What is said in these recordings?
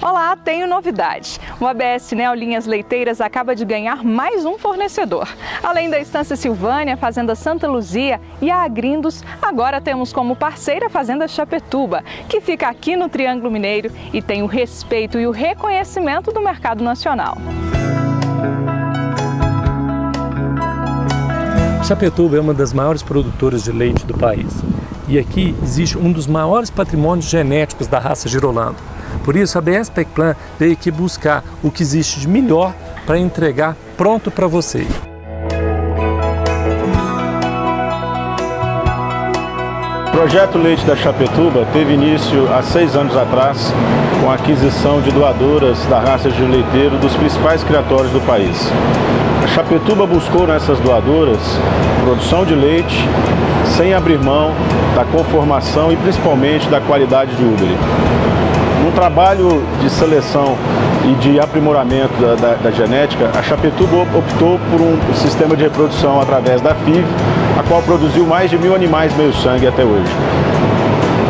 Olá, tenho novidade. O ABS Neolinhas Leiteiras acaba de ganhar mais um fornecedor. Além da Estância Silvânia, Fazenda Santa Luzia e a Agrindos, agora temos como parceira a Fazenda Chapetuba, que fica aqui no Triângulo Mineiro e tem o respeito e o reconhecimento do mercado nacional. Chapetuba é uma das maiores produtoras de leite do país. E aqui existe um dos maiores patrimônios genéticos da raça Girolando. Por isso, a BS Tecplan veio aqui buscar o que existe de melhor para entregar pronto para você. O projeto Leite da Chapetuba teve início há seis anos atrás com a aquisição de doadoras da raça de leiteiro dos principais criatórios do país. A Chapetuba buscou nessas doadoras produção de leite sem abrir mão da conformação e principalmente da qualidade de úbere. No trabalho de seleção e de aprimoramento da, da, da, genética, a Chapetuba optou por um sistema de reprodução através da FIV, a qual produziu mais de mil animais meio-sangue até hoje.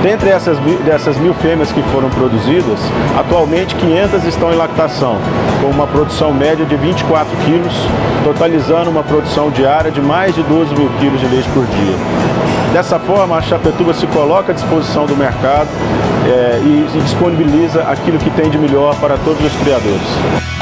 Dentre essas, dessas mil fêmeas que foram produzidas, atualmente 500 estão em lactação, com uma produção média de 24 quilos, totalizando uma produção diária de mais de 12 mil quilos de leite por dia. Dessa forma, a Chapetuba se coloca à disposição do mercado é, e, e disponibiliza aquilo que tem de melhor para todos os criadores.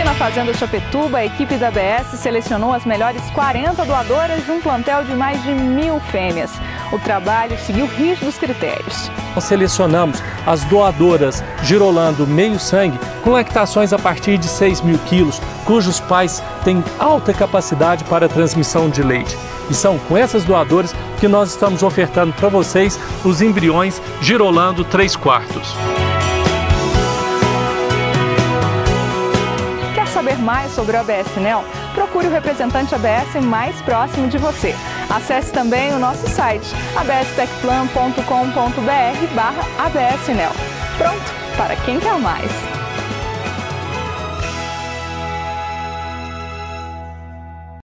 Aqui na Fazenda Chapetuba, a equipe da BS selecionou as melhores 40 doadoras de um plantel de mais de mil fêmeas. O trabalho seguiu rígidos critérios. Nós selecionamos as doadoras Girolando Meio Sangue com lactações a partir de 6 mil quilos, cujos pais têm alta capacidade para transmissão de leite. E são com essas doadoras que nós estamos ofertando para vocês os embriões Girolando 3 quartos. Saber mais sobre o ABS Nel, procure o representante ABS mais próximo de você. Acesse também o nosso site abstecplan.com.br barra. Pronto para quem quer mais.